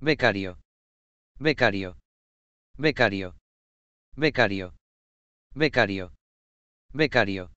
becario, becario, becario, becario, becario, becario,